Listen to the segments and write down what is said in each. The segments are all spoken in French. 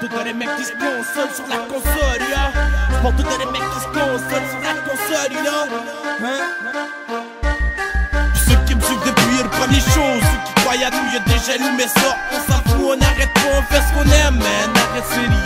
pour tous les mecs qui se consolent sur la console, ya. Pour tous les mecs qui se consolent sur la console, ya. Hein? Ceux qui me suivent depuis le premier show, ceux qui croient à nous, y'a déjà lu mais ça, on s'en fout, on arrête pas, on fait ce qu'on aime, man. Arrête, c'est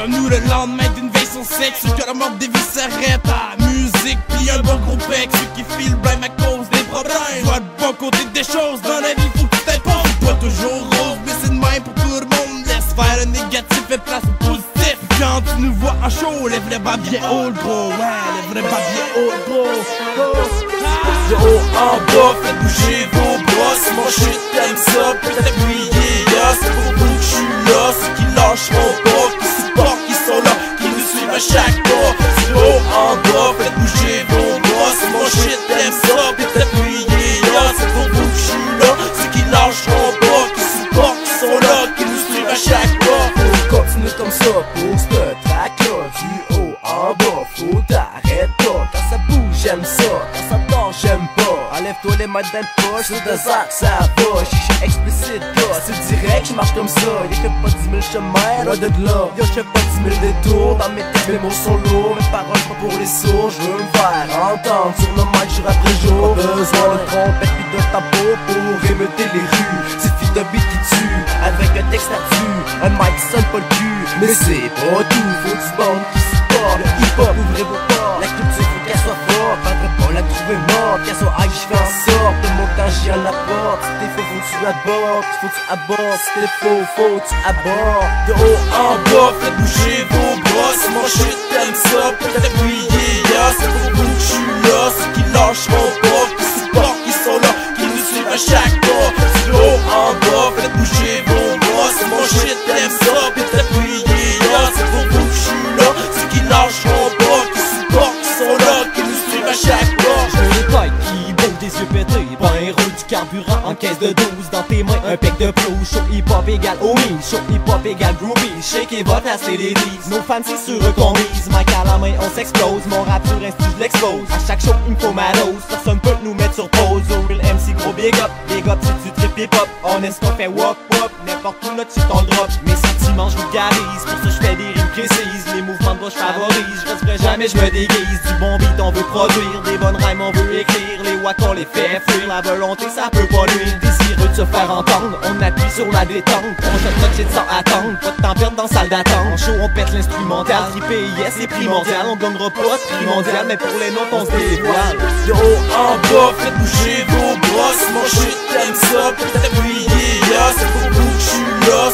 comme nous, le lendemain d'une veille sans sexe, que la mort des vies s'arrête à musique, pis un bon gros bec, ceux qui filent blême à cause des problèmes. Vois le bon côté des choses, dans la vie, faut que tu t'imposes. Pas toujours rose, mais c'est de même pour tout le monde. Laisse faire le négatif et place au positif. Quand tu nous vois en show, lève les bas bien haut, gros. Ouais, lève les bas bien haut, gros. De haut en bas, faites bouger vos mon shit t'aime ça, peut t'appuyer, ya. Ça, ça tord, j'aime pas. Enlève-toi les mains d'un poche, sur deux arcs, ça va. Chichi explicite, gars, c'est direct, j'marche comme ça. Y'a que pas 10 000 chemins, loin de là. Yo, j'fais pas 10 000 détours, dans mes têtes, mes mots sont lourds. Mes paroles, c'est pas pour les sourds, j'veux me faire entendre Sur le mic, jour après jour, pas besoin de trompette pis de tambour Pour émeuter les rues, suffit d'un beat qui tue. Avec un texte là-dessus, un mic sonne pas le cul. Mais c'est pas tout, faut du bon Apporte Si t'es faux, faut que tu abordes Faut que tu abordes t'es faux, faut que tu abordes. De haut en bas, faites bouger vos bras Si mon shit t'aime ça, peut t'appuyer ya C'est pour que je suis là, carburant en caisse de 12 Dans tes mains un pec de flow. Show hip-hop égal homie Show hip-hop égal groovy Shake et vote à leads. Nos fans c'est eux qu'on mise. Mic à la main on s'explose. Mon rap sur style je l'expose. À chaque show il me faut ma Personne peut nous mettre sur pause. Oh real MC gros big up. Big up si tu trip hip hop On est ce qu'on fait wop wop. N'importe où notre shit on drop. Mes sentiments je vulgarise. Pour ça je fais des rimes précises. Les mouvements de je favorise Je resterai jamais je me déguise. Du bon beat on veut produire. Des bonnes rhymes on veut écrire. Les wack on les fait fuir. La volonté ça peut pas nuire Désireux de se faire entendre. On appuie sur la détente On jette notre shit sans attendre. Pas de temps dans salle d'attente. En show on pète l'instrumental Triper yes c'est primordial. On gagnera pas de prix mondial Mais pour les notes on se dévoile. De haut en bas, faites bouger vos bras Si mon shit ça, ya C'est pour vous que là,